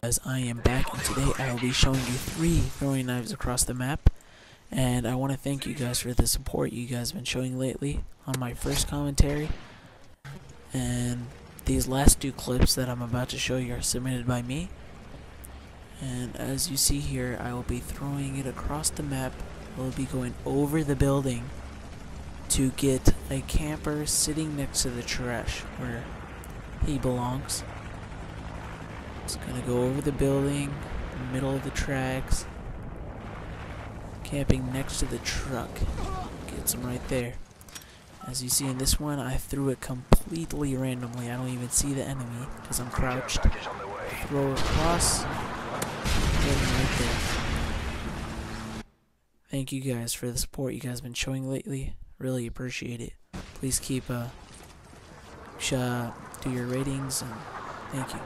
guys, I am back and today I will be showing you three throwing knives across the map. And I want to thank you guys for the support you guys have been showing lately on my first commentary. And these last two clips that I'm about to show you are submitted by me. And as you see here I will be throwing it across the map. I will be going over the building to get a camper sitting next to the trash where he belongs it's gonna go over the building, middle of the tracks, camping next to the truck. Gets him right there. As you see in this one, I threw it completely randomly. I don't even see the enemy because I'm crouched. Throw across, right there. Thank you guys for the support you guys have been showing lately. Really appreciate it. Please keep uh, do your ratings and thank you.